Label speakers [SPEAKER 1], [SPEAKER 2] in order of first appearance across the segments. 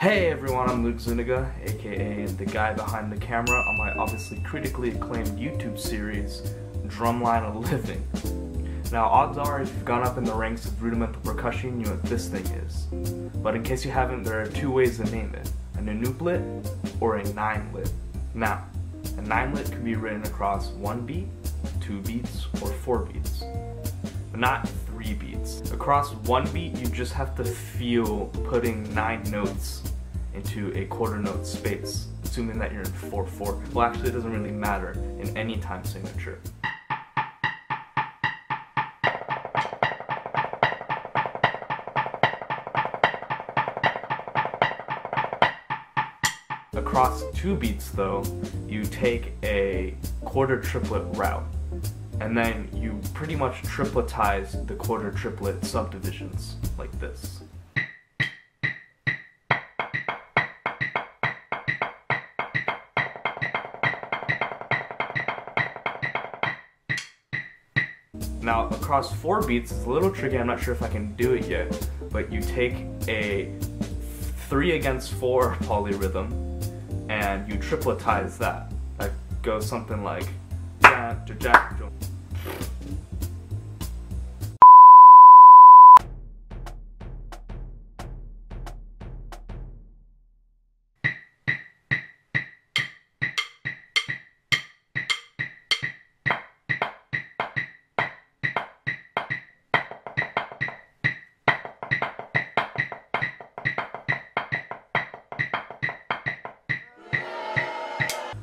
[SPEAKER 1] Hey everyone, I'm Luke Zuniga, aka the guy behind the camera on my obviously critically acclaimed YouTube series, Drumline a Living. Now, odds are if you've gone up in the ranks of rudimental percussion, you know what this thing is. But in case you haven't, there are two ways to name it, a nonuplet or a ninelet. Now, a ninelet can be written across one beat, two beats, or four beats, but not three beats. Across one beat, you just have to feel putting nine notes into a quarter note space, assuming that you're in 4-4. Well, actually, it doesn't really matter in any time signature. Across two beats though, you take a quarter triplet route and then you pretty much tripletize the quarter triplet subdivisions like this. Now, across four beats, it's a little tricky, I'm not sure if I can do it yet, but you take a three against four polyrhythm, and you tripletize that. That goes something like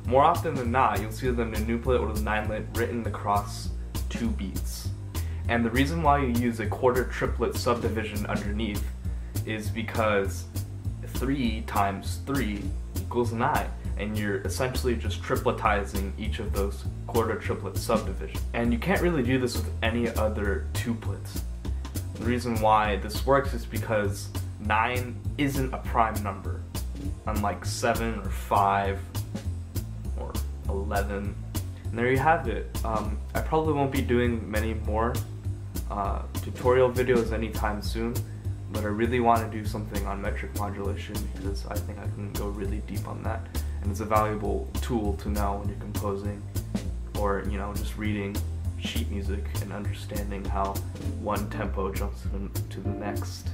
[SPEAKER 1] More often than not, you'll see the nonuplet or the ninelet written across two beats. And the reason why you use a quarter triplet subdivision underneath is because 3 times 3 equals 9 and you're essentially just tripletizing each of those quarter triplet subdivisions. And you can't really do this with any other tuplets. The reason why this works is because 9 isn't a prime number, unlike 7 or 5 11. And there you have it. Um, I probably won't be doing many more uh, tutorial videos anytime soon, but I really want to do something on metric modulation because I think I can go really deep on that. And it's a valuable tool to know when you're composing or, you know, just reading sheet music and understanding how one tempo jumps to the, next.